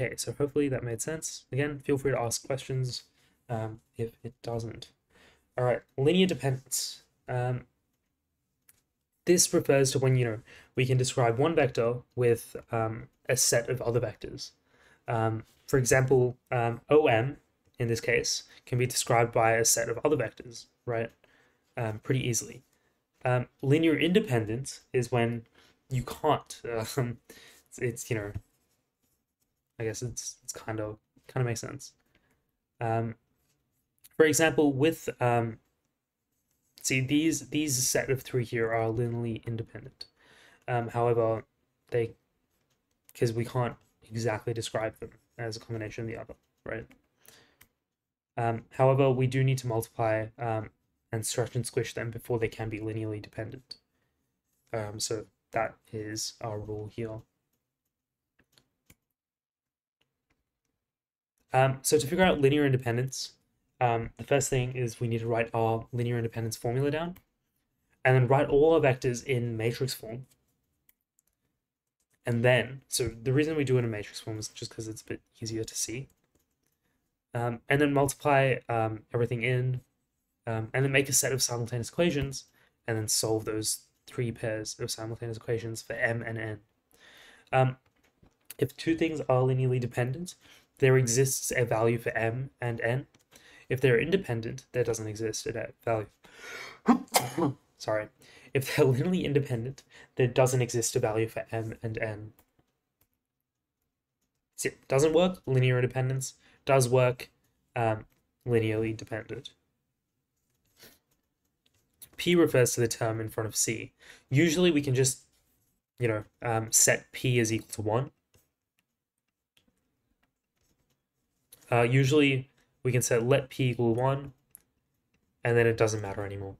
Okay, so hopefully that made sense. Again, feel free to ask questions um, if it doesn't. All right, linear dependence. Um, this refers to when, you know, we can describe one vector with um, a set of other vectors. Um, for example, um, OM, in this case, can be described by a set of other vectors, right? Um, pretty easily. Um, linear independence is when you can't. Um, it's, it's, you know, I guess it's it's kind of kind of makes sense. Um, for example, with um, see these these set of three here are linearly independent. Um, however, they because we can't exactly describe them as a combination of the other, right? Um, however, we do need to multiply um, and stretch and squish them before they can be linearly dependent. Um, so that is our rule here. Um, so to figure out linear independence, um, the first thing is we need to write our linear independence formula down, and then write all our vectors in matrix form. And then, so the reason we do it in matrix form is just because it's a bit easier to see. Um, and then multiply um, everything in, um, and then make a set of simultaneous equations, and then solve those three pairs of simultaneous equations for m and n. Um, if two things are linearly dependent, there exists a value for m and n. If they're independent, there doesn't exist a value. Sorry. If they're linearly independent, there doesn't exist a value for m and n. it doesn't work, linear independence. Does work, um, linearly dependent. P refers to the term in front of C. Usually we can just, you know, um, set P as equal to 1. Uh, usually we can set let P equal 1, and then it doesn't matter anymore.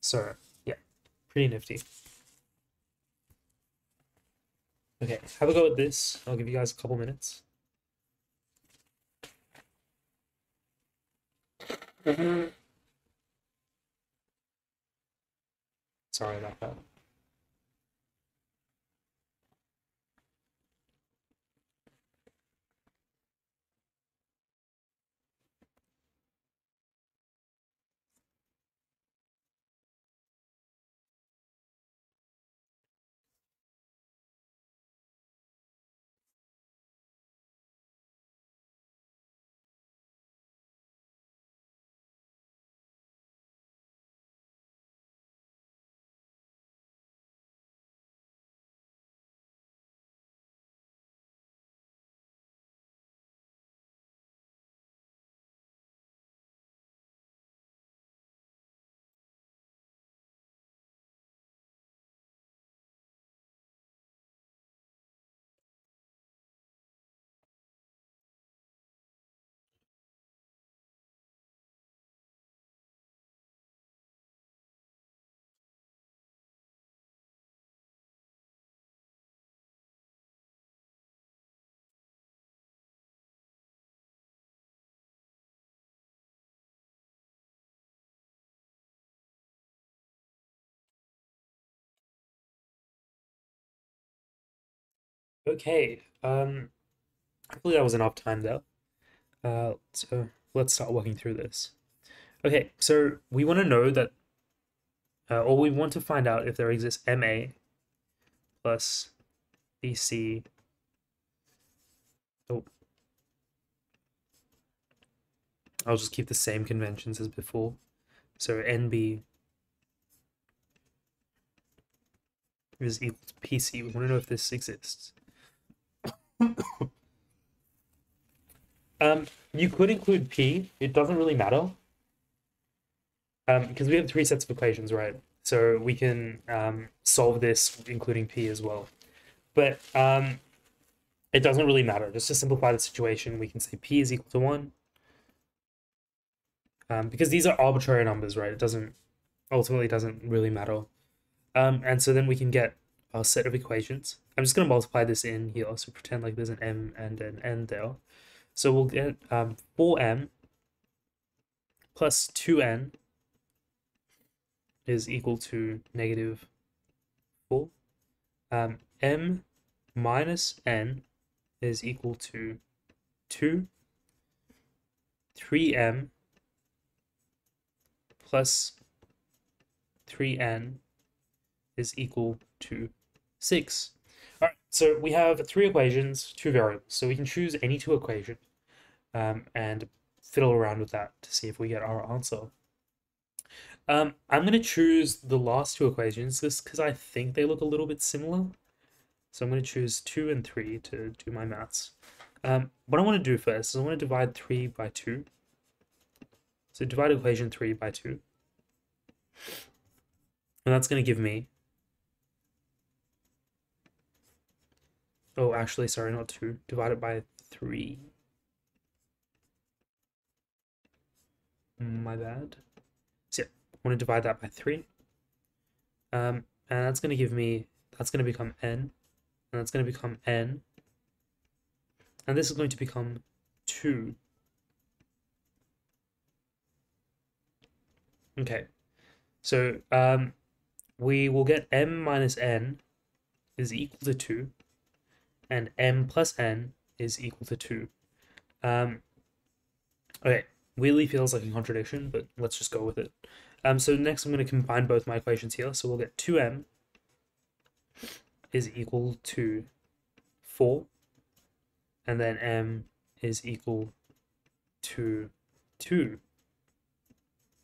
So, yeah, pretty nifty. Okay, have a go at this. I'll give you guys a couple minutes. Sorry about that. Okay, um, hopefully that was enough time though. Uh, so let's start working through this. Okay, so we want to know that, uh, or we want to find out if there exists MA plus BC. Oh, I'll just keep the same conventions as before. So NB is equal to PC. We want to know if this exists. Um, you could include P. It doesn't really matter. Um, because we have three sets of equations, right? So we can um, solve this including P as well. But um, it doesn't really matter. Just to simplify the situation, we can say P is equal to 1. Um, because these are arbitrary numbers, right? It doesn't, ultimately doesn't really matter. Um, and so then we can get our set of equations. I'm just going to multiply this in here, so pretend like there's an m and an n there. So we'll get um, 4m plus 2n is equal to negative 4. Um, m minus n is equal to 2, 3m plus 3n is equal to 6. So we have three equations, two variables. So we can choose any two equation um, and fiddle around with that to see if we get our answer. Um, I'm going to choose the last two equations just because I think they look a little bit similar. So I'm going to choose 2 and 3 to do my maths. Um, what I want to do first is I want to divide 3 by 2. So divide equation 3 by 2. And that's going to give me... Oh, actually, sorry, not 2. Divide it by 3. My bad. So yeah, I want to divide that by 3. Um, and that's going to give me... That's going to become n. And that's going to become n. And this is going to become 2. Okay, so um, we will get m minus n is equal to 2, and m plus n is equal to 2. Um, okay, weirdly feels like a contradiction, but let's just go with it. Um, so next I'm going to combine both my equations here, so we'll get 2m is equal to 4, and then m is equal to 2.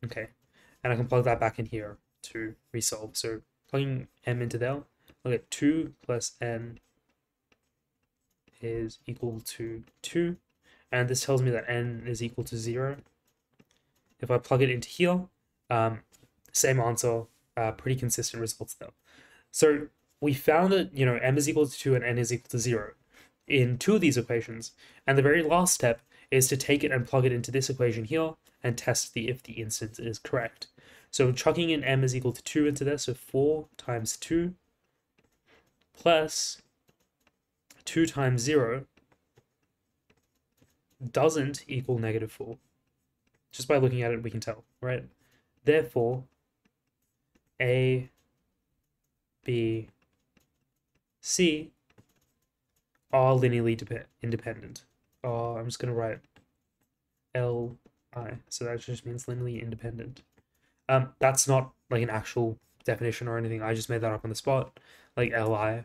Okay, and I can plug that back in here to resolve. So plugging m into there, I'll get 2 plus n is equal to 2, and this tells me that n is equal to 0. If I plug it into here, um, same answer, uh, pretty consistent results though. So we found that, you know, m is equal to 2 and n is equal to 0 in two of these equations, and the very last step is to take it and plug it into this equation here and test the if the instance is correct. So chucking in m is equal to 2 into there, so 4 times 2 plus 2 times 0 doesn't equal negative 4. Just by looking at it, we can tell, right? Therefore, A, B, C are linearly independent. Oh, I'm just going to write L, I. So that just means linearly independent. Um, that's not like an actual definition or anything. I just made that up on the spot, like li.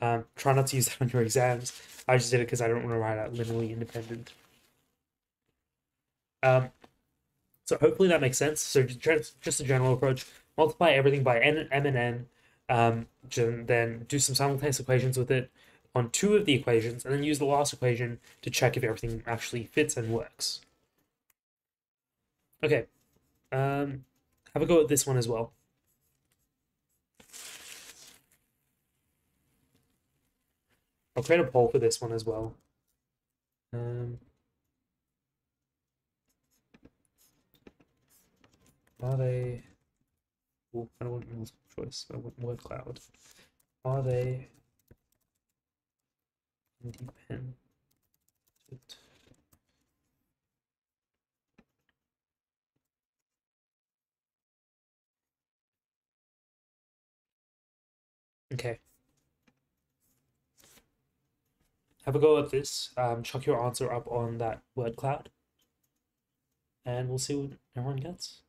Um, try not to use that on your exams. I just did it because I don't want to write out linearly independent. Um, so hopefully that makes sense. So just, just a general approach: multiply everything by n, m, and n. Um, then do some simultaneous equations with it on two of the equations, and then use the last equation to check if everything actually fits and works. Okay. Um, have a go at this one as well. I'll create a poll for this one as well. Um, are they... Oh, I don't want multiple choice, I want word cloud. Are they independent? Okay. Have a go at this. Um, chuck your answer up on that word cloud. And we'll see what everyone gets.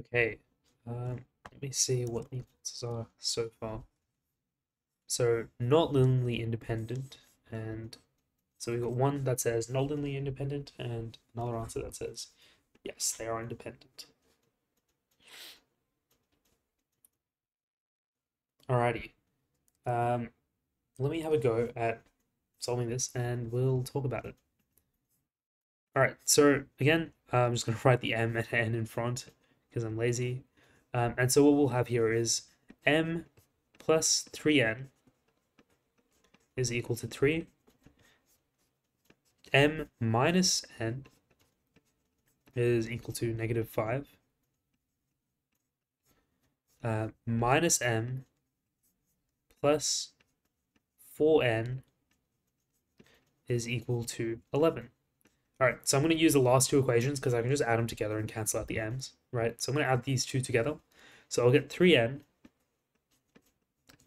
Okay, um, let me see what the answers are so far. So not linearly independent, and so we've got one that says not linearly independent, and another answer that says yes, they are independent. Alrighty, um, let me have a go at solving this, and we'll talk about it. Alright, so again, I'm just going to write the m and n in front because I'm lazy. Um, and so what we'll have here is m plus 3n is equal to 3. m minus n is equal to negative 5. Uh, minus m plus 4n is equal to 11. All right, so I'm going to use the last two equations because I can just add them together and cancel out the m's, right? So I'm going to add these two together. So I'll get 3n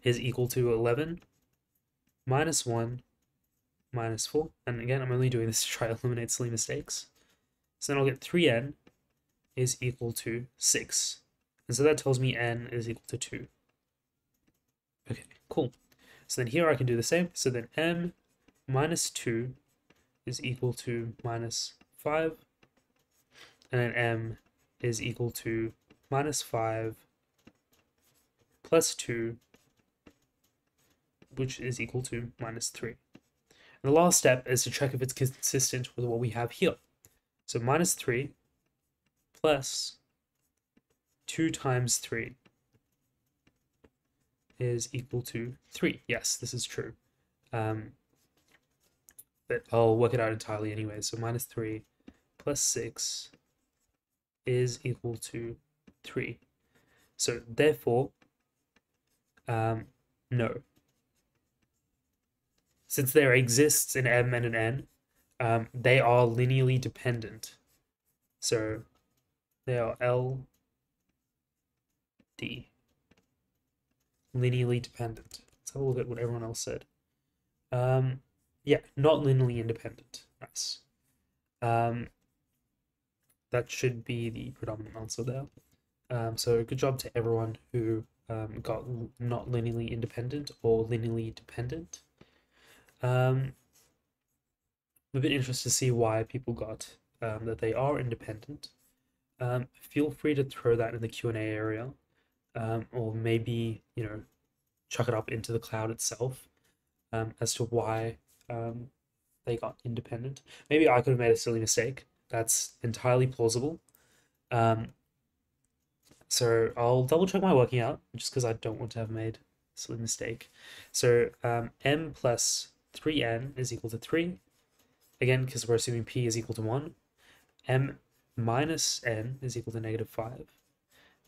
is equal to 11 minus 1 minus 4. And again, I'm only doing this to try to eliminate silly mistakes. So then I'll get 3n is equal to 6. And so that tells me n is equal to 2. Okay, cool. So then here I can do the same. So then m minus 2 is equal to minus 5. And then m is equal to minus 5 plus 2, which is equal to minus 3. And the last step is to check if it's consistent with what we have here. So minus 3 plus 2 times 3 is equal to 3. Yes, this is true. Um, but I'll work it out entirely anyway. So minus 3 plus 6 is equal to 3. So therefore, um, no. Since there exists an m and an n, um, they are linearly dependent. So they are L, D. Linearly dependent. Let's have a look at what everyone else said. Um, yeah, not linearly independent. Nice. Um, that should be the predominant answer there. Um, so good job to everyone who um, got not linearly independent or linearly dependent. Um, I'm a bit interested to see why people got um, that they are independent. Um, feel free to throw that in the Q&A area um, or maybe, you know, chuck it up into the cloud itself um, as to why um, they got independent. Maybe I could have made a silly mistake. That's entirely plausible. Um, so I'll double check my working out just because I don't want to have made a silly mistake. So um, m plus 3n is equal to 3. Again, because we're assuming p is equal to 1. m minus n is equal to negative 5.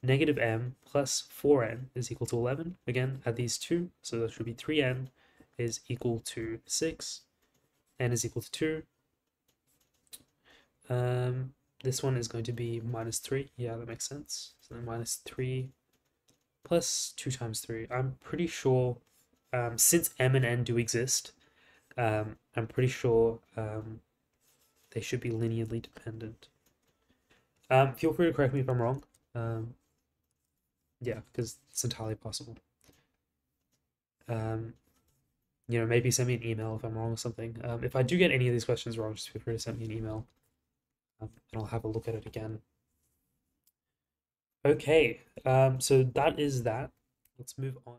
Negative m plus 4n is equal to 11. Again, add these two, so that should be 3n is equal to 6, n is equal to 2. Um, this one is going to be minus 3. Yeah, that makes sense. So then minus 3 plus 2 times 3. I'm pretty sure, um, since m and n do exist, um, I'm pretty sure um, they should be linearly dependent. Um, feel free to correct me if I'm wrong. Um, yeah, because it's entirely possible. Um, you know, maybe send me an email if I'm wrong or something. Um, if I do get any of these questions wrong, just feel free to send me an email, um, and I'll have a look at it again. Okay, um, so that is that. Let's move on.